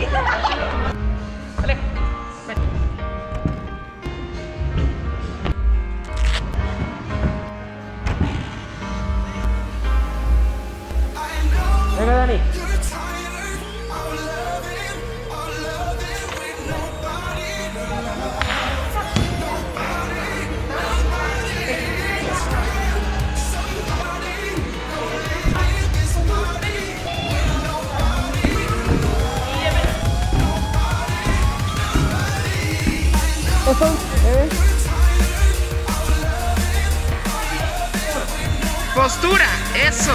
ちょっと。Postura, eso.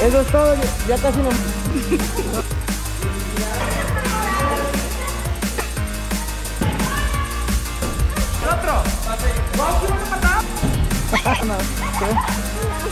Eso es todo, ya casi no. El otro.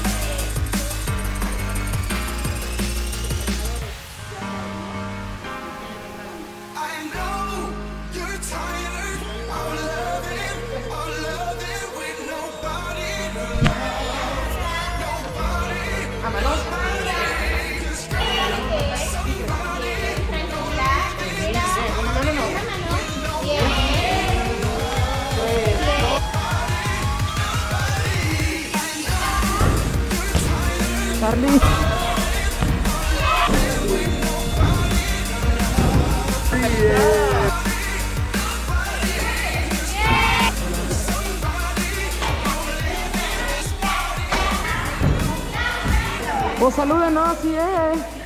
Charlie. Pues así es.